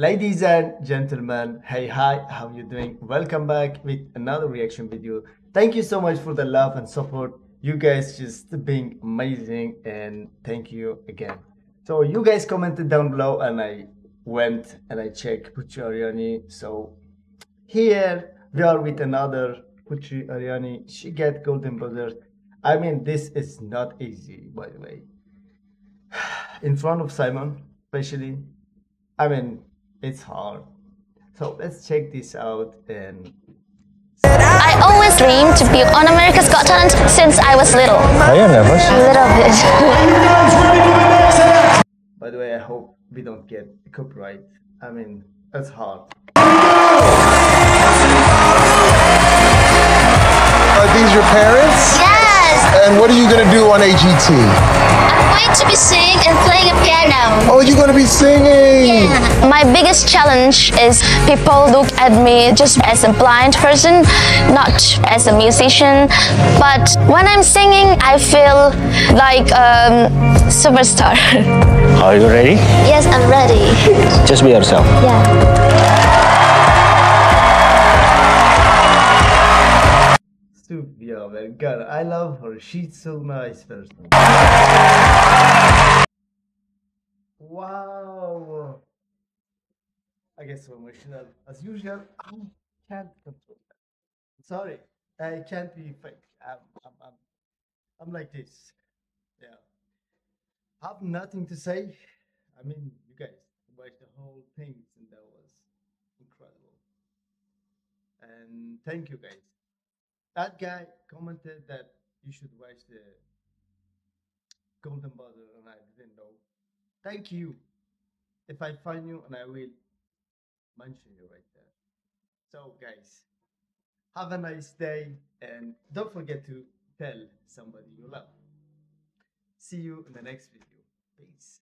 Ladies and gentlemen, hey hi, how you doing? Welcome back with another reaction video. Thank you so much for the love and support. You guys just being amazing and thank you again. So you guys commented down below and I went and I checked Putri Ariani. So here we are with another Putri Ariani. She get golden buzzer. I mean this is not easy by the way. In front of Simon, especially. I mean it's hard. So let's check this out and I always dreamed to be on America's Got Talent since I was little. Are you nervous? A little bit. by the way I hope we don't get copyright. I mean that's hard. Are these your parents? yes! And what are you gonna do on AGT? I'm going to be singing and playing a piano. Oh, you're gonna be singing. Yeah. My biggest challenge is people look at me just as a blind person, not as a musician. But when I'm singing, I feel like a superstar. Are you ready? yes, I'm ready. Just be yourself. Yeah. Sofia Vergara. I love her. She's so nice person. Wow. I get so emotional. As usual, I can't control that. Sorry, I can't be fake. I'm, I'm, I'm, I'm like this. Yeah. I have nothing to say. I mean, you guys watched the whole thing, and that was incredible. And thank you guys that guy commented that you should watch the Golden Buzzer, and I didn't know. Thank you. If I find you, and I will mention you right there. So, guys, have a nice day, and don't forget to tell somebody you love. See you in the next video. Peace.